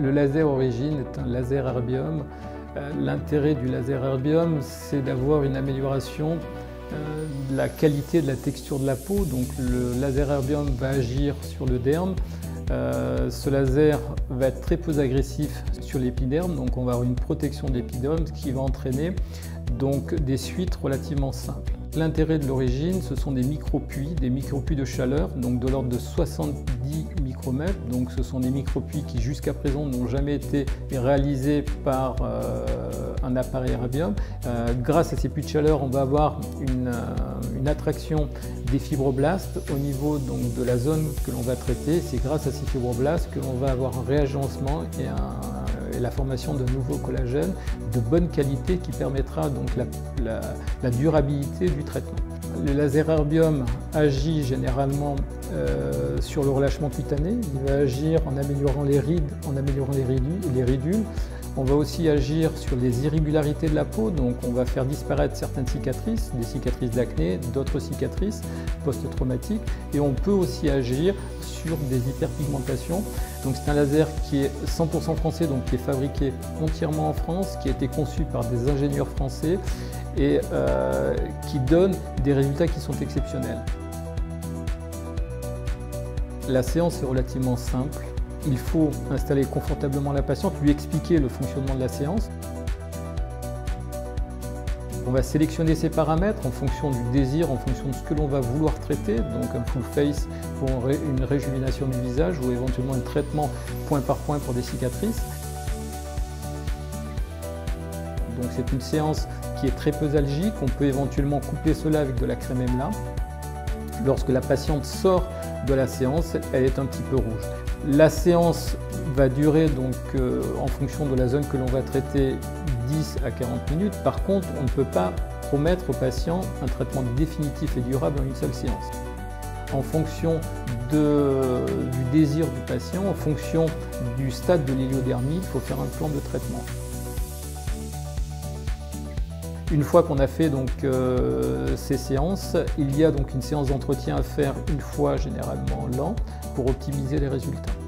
Le laser Origine est un laser herbium. Euh, l'intérêt du laser herbium, c'est d'avoir une amélioration euh, de la qualité de la texture de la peau. Donc le laser herbium va agir sur le derme. Euh, ce laser va être très peu agressif sur l'épiderme, donc on va avoir une protection de l'épiderme, ce qui va entraîner donc des suites relativement simples. L'intérêt de l'origine, ce sont des micro-puits, des micro-puits de chaleur, donc de l'ordre de 70 Donc ce sont des micro-puits qui jusqu'à présent n'ont jamais été réalisés par euh, un appareil herbium. Euh, grâce à ces puits de chaleur, on va avoir une, euh, attraction des fibroblastes au niveau de la zone que l'on va traiter. C'est grâce à ces fibroblastes que l'on va avoir un réagencement et la formation de nouveaux collagènes de bonne qualité qui permettra donc la, durabilité du traitement. Le laser herbium agit généralement euh, sur le relâchement cutané, il va agir en améliorant les rides, en améliorant les ridules, on va aussi agir sur les irrégularités de la peau, donc on va faire disparaître certaines cicatrices, des cicatrices d'acné, d'autres cicatrices post-traumatiques, et on peut aussi agir sur des hyperpigmentations. Donc c'est un laser qui est 100% français, donc qui est fabriqué entièrement en France, qui a été conçu par des ingénieurs français et euh, qui donne des résultats qui sont exceptionnels. La séance est relativement simple il faut installer confortablement la patiente, lui expliquer le fonctionnement de la séance. On va sélectionner ses paramètres en fonction du désir, en fonction de ce que l'on va vouloir traiter, donc un full face pour une réjuvénation du visage ou éventuellement un traitement point par point pour des cicatrices. Donc c'est une séance qui est très peu algique, on peut éventuellement couper cela avec de la crème EMLA. Lorsque la patiente sort de la séance, elle est un petit peu rouge. La séance va durer donc euh, en fonction de la zone que l'on va traiter 10 à 40 minutes. Par contre, on ne peut pas promettre au patient un traitement définitif et durable en une seule séance. En fonction du désir du patient, en fonction du stade de l'héliodermie, il faut faire un plan de traitement. Une fois qu'on a fait euh, ces séances, il y a donc une séance d'entretien à faire une fois généralement l'an pour optimiser les résultats.